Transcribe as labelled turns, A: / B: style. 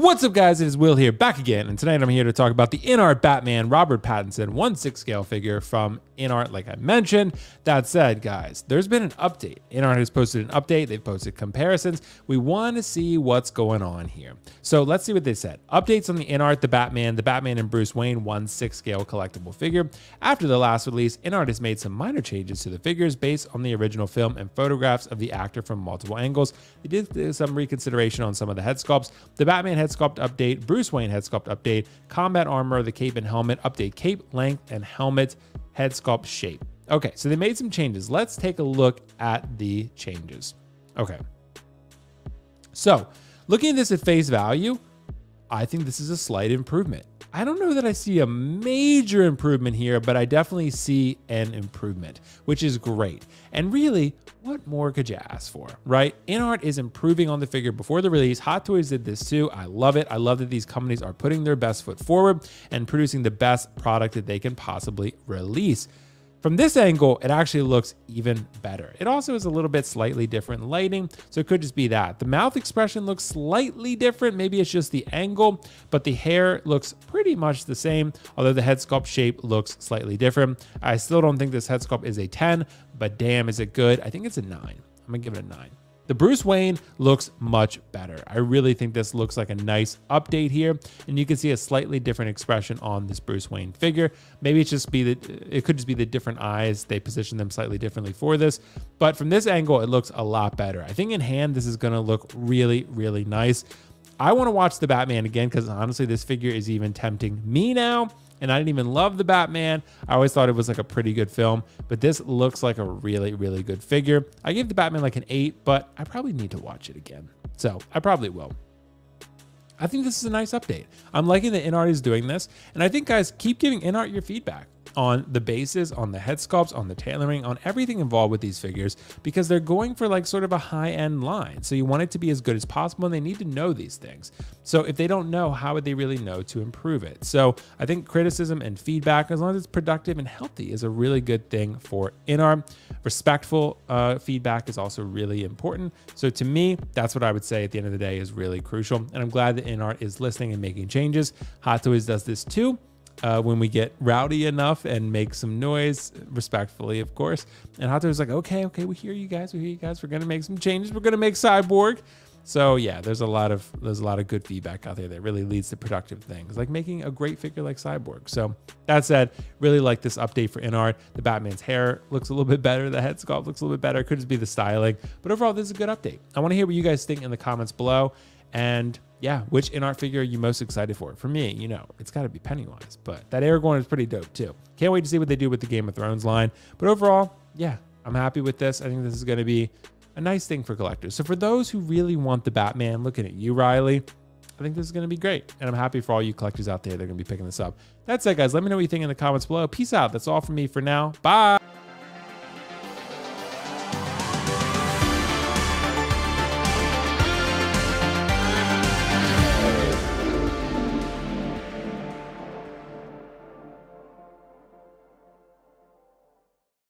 A: What's up, guys? It is Will here, back again, and tonight I'm here to talk about the InArt Batman Robert Pattinson 1 6 scale figure from InArt, like I mentioned. That said, guys, there's been an update. InArt has posted an update, they've posted comparisons. We want to see what's going on here. So let's see what they said. Updates on the InArt, the Batman, the Batman and Bruce Wayne 1 6 scale collectible figure. After the last release, InArt has made some minor changes to the figures based on the original film and photographs of the actor from multiple angles. They did some reconsideration on some of the head sculpts. The Batman head sculpt update, Bruce Wayne head sculpt update, combat armor, the cape and helmet update, cape length and helmet head sculpt shape. Okay, so they made some changes. Let's take a look at the changes. Okay. So, looking at this at face value, I think this is a slight improvement. I don't know that I see a major improvement here, but I definitely see an improvement, which is great. And really, what more could you ask for, right? InArt is improving on the figure before the release. Hot Toys did this too. I love it. I love that these companies are putting their best foot forward and producing the best product that they can possibly release. From this angle, it actually looks even better. It also is a little bit slightly different lighting, so it could just be that. The mouth expression looks slightly different. Maybe it's just the angle, but the hair looks pretty much the same, although the head sculpt shape looks slightly different. I still don't think this head sculpt is a 10, but damn, is it good? I think it's a 9. I'm gonna give it a 9. The Bruce Wayne looks much better. I really think this looks like a nice update here, and you can see a slightly different expression on this Bruce Wayne figure. Maybe it's just be that it could just be the different eyes. They position them slightly differently for this, but from this angle, it looks a lot better. I think in hand, this is gonna look really, really nice. I want to watch the Batman again because honestly, this figure is even tempting me now and I didn't even love the Batman. I always thought it was like a pretty good film, but this looks like a really, really good figure. I gave the Batman like an eight, but I probably need to watch it again. So I probably will. I think this is a nice update. I'm liking that InArt is doing this. And I think, guys, keep giving InArt your feedback on the bases, on the head sculpts, on the tailoring, on everything involved with these figures because they're going for like sort of a high end line. So you want it to be as good as possible and they need to know these things. So if they don't know, how would they really know to improve it? So I think criticism and feedback, as long as it's productive and healthy, is a really good thing for InArt. Respectful uh, feedback is also really important. So to me, that's what I would say at the end of the day is really crucial. And I'm glad that InArt is listening and making changes. Hot Toys does this too uh, when we get rowdy enough and make some noise, respectfully, of course. And Hato was like, okay, okay, we hear you guys, we hear you guys. We're gonna make some changes. We're gonna make Cyborg. So yeah, there's a lot of there's a lot of good feedback out there that really leads to productive things, like making a great figure like Cyborg. So that said, really like this update for InArt. The Batman's hair looks a little bit better. The head sculpt looks a little bit better. Could just be the styling, but overall, this is a good update. I want to hear what you guys think in the comments below. And yeah, which InArt figure are you most excited for? For me, you know, it's got to be Pennywise, but that Aragorn is pretty dope too. Can't wait to see what they do with the Game of Thrones line. But overall, yeah, I'm happy with this. I think this is going to be a nice thing for collectors. So for those who really want the Batman, looking at you, Riley, I think this is going to be great. And I'm happy for all you collectors out there. They're going to be picking this up. That's it, guys. Let me know what you think in the comments below. Peace out. That's all from me for now. Bye.